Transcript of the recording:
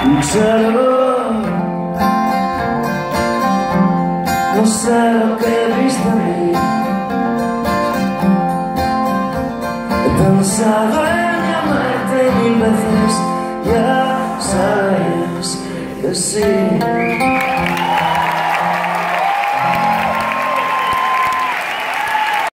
Solo no sé lo que viste a mí. He pensado en llamarte mil veces. Ya sabes que sí.